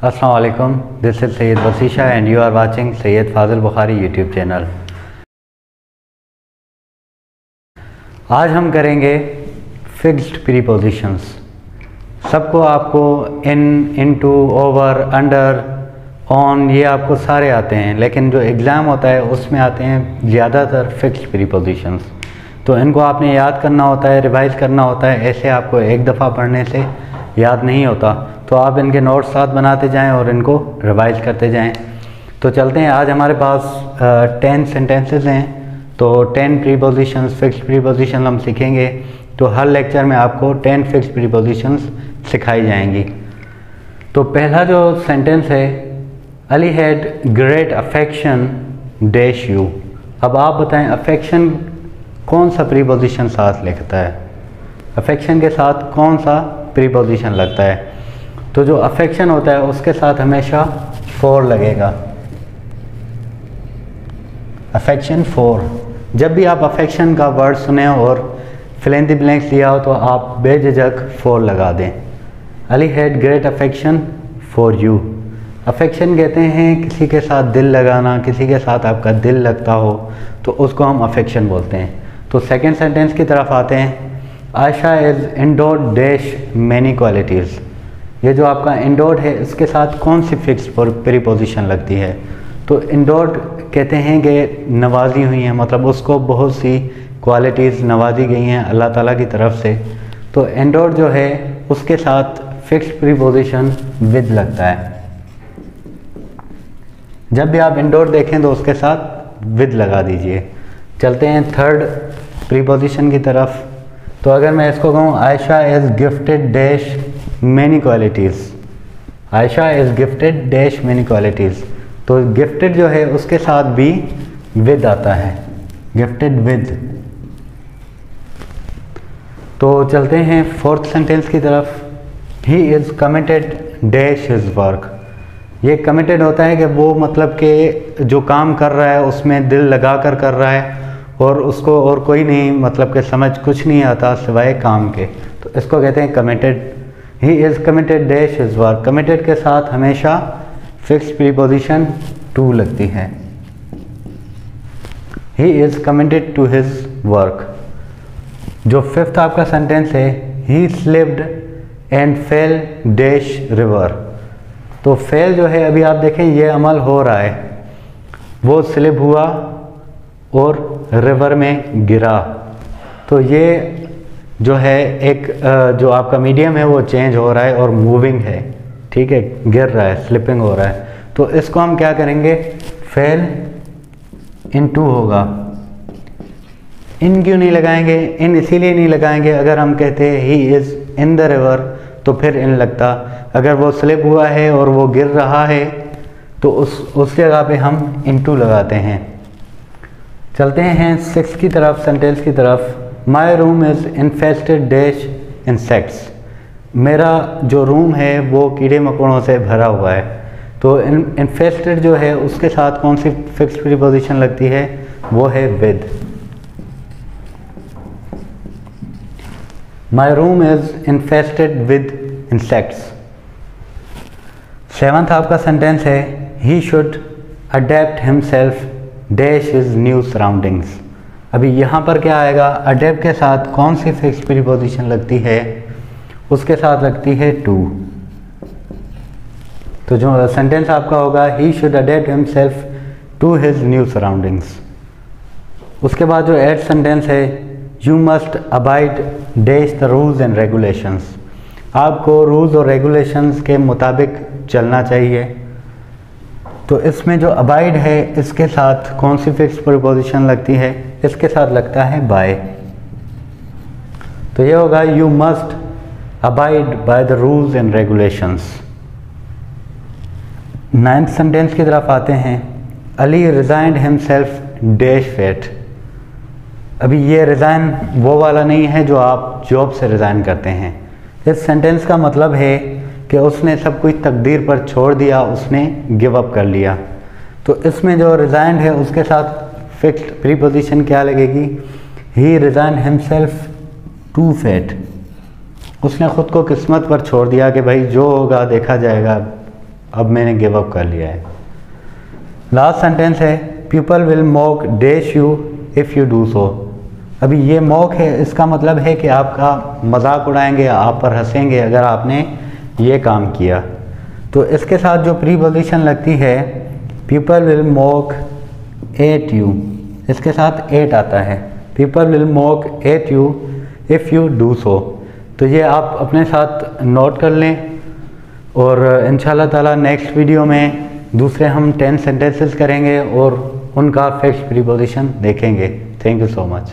वालेकुम। This is Syed Wasisha and you are watching Syed Fazil Bukhari YouTube channel आज हम करेंगे fixed prepositions सबको आपको in into over under on ये आपको सारे आते हैं, लेकिन जो एग्ज़ाम होता है, उसमें आते हैं ज़्यादातर फिक्स्ड प्रीपोजिशंस तो इनको आपने याद करना होता है रिवाइज करना होता है, ऐसे आपको एक दफ़ा पढ़ने से याद नहीं होता। तो आप इनके नोट्स साथ बनाते जाएँ और इनको रिवाइज करते जाएँ। तो चलते हैं, आज हमारे पास टेन सेंटेंसेस हैं। तो टेन प्रीपोजिशंस फिक्स प्रीपोजिशन हम सीखेंगे। तो हर लेक्चर में आपको टेन फिक्स प्रीपोजिशंस सिखाई जाएँगी। तो पहला जो सेंटेंस है, Ali had great affection dash you. अब आप बताएँ, अफेक्शन कौन सा प्रीपोजिशन साथ लिखता है? अफेक्शन के साथ कौन सा प्रीपोजिशन लगता है? तो जो अफेक्शन होता है, उसके साथ हमेशा फोर लगेगा। अफेक्शन फोर जब भी आप अफेक्शन का वर्ड सुने और फिलेंदी ब्लैंक्स लिया हो तो आप बेझिझक फोर लगा दें। Ali had great affection for you affection कहते हैं किसी के साथ दिल लगाना, किसी के साथ आपका दिल लगता हो तो उसको हम अफेक्शन बोलते हैं। तो सेकेंड सेंटेंस की तरफ़ आते हैं। Ayesha is endowed dash many qualities ये जो आपका इंडोर्ड है, इसके साथ कौन सी फिक्स प्रीपोजिशन लगती है? तो इंडोर्ड कहते हैं कि नवाजी हुई हैं मतलब उसको बहुत सी क्वालिटीज़ नवाजी गई हैं अल्लाह ताला की तरफ़ से। तो इंडोर्ड जो है, उसके साथ फिक्स प्रीपोजिशन विद लगता है। जब भी आप इंडोर देखें तो उसके साथ विद लगा दीजिए। चलते हैं थर्ड प्रीपोजिशन की तरफ़। तो अगर मैं इसको कहूँ Ayesha is gifted dash many qualities Ayesha is gifted dash many qualities तो गिफ्टेड जो है, उसके साथ भी विद आता है. गिफ्टेड विद तो चलते हैं फोर्थ सेंटेंस की तरफ़. He is committed dash his work ये कमिटेड होता है कि वो मतलब कि जो काम कर रहा है, उसमें दिल लगा कर कर रहा है और उसको और कोई नहीं मतलब कि समझ कुछ नहीं आता सिवाय काम के. तो इसको कहते हैं committed he is committed dash his work committed के साथ हमेशा फिक्स प्रीपोजिशन टू लगती है। He is committed to his work जो फिफ्थ आपका सेंटेंस है he slipped and fell dash river तो फेल जो है, अभी आप देखें, ये अमल हो रहा है। वो स्लिप हुआ और रिवर में गिरा। तो ये जो है एक जो आपका मीडियम है, वो चेंज हो रहा है और मूविंग है। ठीक है? गिर रहा है स्लिपिंग हो रहा है। तो इसको हम क्या करेंगे? फेल इन टू होगा। इन क्यों नहीं लगाएँगे? इन इसीलिए नहीं लगाएँगे। अगर हम कहते हैं he is in the river तो फिर इन लगता। अगर वो स्लिप हुआ है और वो गिर रहा है तो उस उस जगह पे हम इन टू लगाते हैं। चलते हैं सिक्स की तरफ़ सेंटेंस की तरफ़। My room is infested dash insects मेरा जो रूम है, वो कीड़े मकोड़ों से भरा हुआ है। तो इन्फेस्टेड जो है, उसके साथ कौन सी फिक्स प्रीपोजिशन लगती है? वो है with my room is infested with insects seventh आपका सेंटेंस है he should adapt himself dash his new surroundings अभी यहाँ पर क्या आएगा? अडेप्ट के साथ कौन सी फिक्स प्रीपोजिशन लगती है? उसके साथ लगती है टू तो जो सेंटेंस आपका होगा he should adapt himself to his new surroundings उसके बाद जो एड सेंटेंस है you must abide dash the rules and regulations आपको रूल्स और रेगुलेशंस के मुताबिक चलना चाहिए। तो इसमें जो अबाइड है, इसके साथ कौन सी फिक्स प्रिपोजिशन लगती है? इसके साथ लगता है बाय। तो ये होगा you must abide by the rules and regulations ninth sentence की तरफ़ आते हैं Ali resigned himself dash fate अभी ये रिज़ाइन वो वाला नहीं है जो आप जॉब से रिज़ाइन करते हैं। इस सेंटेंस का मतलब है कि उसने सब कुछ तकदीर पर छोड़ दिया, उसने गिव अप कर लिया। तो इसमें जो रिज़ाइंड है, उसके साथ फिक्स्ड प्रीपोजिशन क्या लगेगी? He resign himself to fate उसने ख़ुद को किस्मत पर छोड़ दिया कि भाई जो होगा, देखा जाएगा। अब मैंने गिव अप कर लिया है। लास्ट सेंटेंस है people will mock dash you if you do so अभी ये मॉक है, इसका मतलब है कि आपका मज़ाक उड़ाएँगे, आप पर हंसेंगे अगर आपने ये काम किया। तो इसके साथ जो प्री पोजिशन लगती है people will mock at you इसके साथ एट आता है। People will mock at you if you do so तो ये आप अपने साथ नोट कर लें और इन ताला नेक्स्ट वीडियो में दूसरे हम टेन सेंटेंसेस करेंगे और उनका फिक्स प्रीपोजिशन देखेंगे। Thank you so much